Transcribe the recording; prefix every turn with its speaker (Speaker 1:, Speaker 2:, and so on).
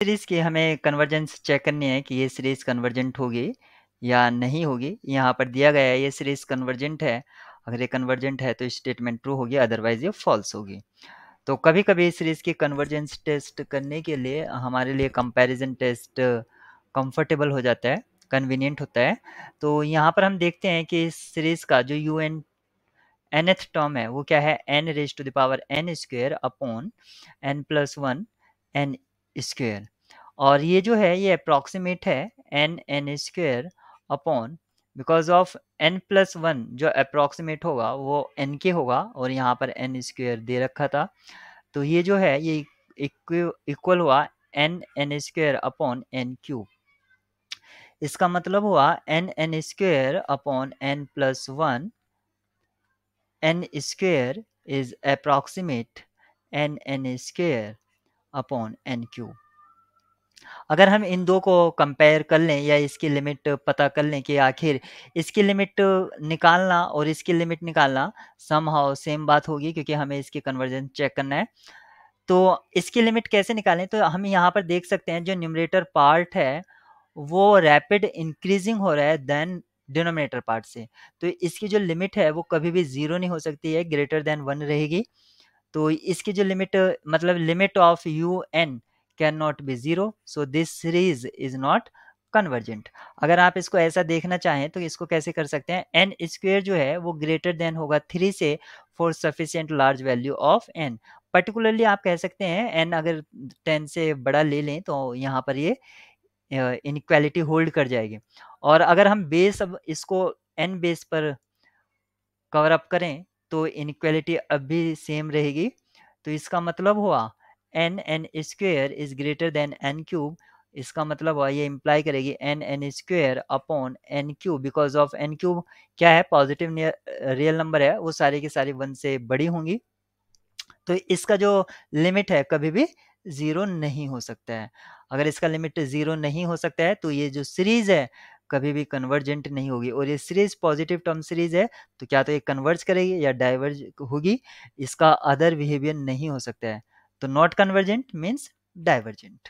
Speaker 1: Series की हमें convergence check करनी है कि ये सीरीज़ कन्वर्जेंट होगी या नहीं होगी। यहाँ पर दिया गया है ये सीरीज़ कन्वर्जेंट है। अगर ये कन्वर्जेंट है तो स्टेटमेंट ट्रू होगी अदरवाइज़ ये फॉल्स होगी। तो कभी-कभी सीरीज़ की कन्वर्जेंस टेस्ट करने के लिए हमारे लिए कंपैरिज़न टेस्ट कंफर्टेबल हो जाता है, कन्वीनियंट होता है। तो यहाँ पर हम देखते हैं कि इस सीरीज़ का जो यू एन nth टर्म है वो क्या है n raise to the power n square upon n plus one n square और ये जो है, ये अप्रॉक्सीमेट है n n square upon because of n plus one जो अप्रॉक्सीमेट होगा, वो एन के होगा और यहाँ पर एन स्क्वेयर दे रखा था। तो ये जो है, ये इक्वल हुआ n n square upon n cube इसका मतलब हुआ n n square upon n plus one n square is approximate n n square upon n cube अगर हम इन दो को कंपेयर कर लें या इसकी लिमिट पता कर लें कि आखिर इसकी लिमिट निकालना और इसकी लिमिट निकालना सम हाउ सेम बात होगी क्योंकि हमें इसकी कन्वर्जन चेक करना है। तो इसकी लिमिट कैसे निकालें? तो हम यहाँ पर देख सकते हैं जो न्यूमरेटर पार्ट है, वो रैपिड इंक्रीजिंग हो रहा है देन डिनोमिनेटर पार्ट से। तो इसकी जो लिमिट है, वो कभी भी ज़ीरो नहीं हो सकती है ग्रेटर देन वन रहेगी। तो इसकी जो लिमिट मतलब limit of u n can not be zero so this series is not convergent अगर आप इसको ऐसा देखना चाहें तो इसको कैसे कर सकते हैं? एन स्क्वेयर जो है, वो ग्रेटर देन होगा थ्री से for sufficient large value of n particularly आप कह सकते हैं एन अगर टेन से बड़ा ले लें तो यहाँ पर ये इनक्वालिटी होल्ड कर जाएगी। और अगर हम बेस अब इसको एन बेस पर कवर अप करें तो इनक्वालिटी अब भी सेम रहेगी। तो इसका मतलब हुआ n n square is greater than n cube इसका मतलब हुआ, ये इम्प्लाई करेगी n n square upon n cube because of n cube क्या है? पॉजिटिव रियल नंबर है, वो सारी की सारी वन से बड़ी होंगी। तो इसका जो लिमिट है, कभी भी ज़ीरो नहीं हो सकता है। अगर इसका लिमिट ज़ीरो नहीं हो सकता है तो ये जो सीरीज़ है कभी भी कन्वर्जेंट नहीं होगी और ये सीरीज़ पॉजिटिव टर्म सीरीज़ है तो क्या तो ये कन्वर्ज करेगी या डाइवर्ज होगी, इसका अदर बिहेवियर नहीं हो सकता है। तो नॉट कन्वर्जेंट मीन्स डाइवर्जेंट।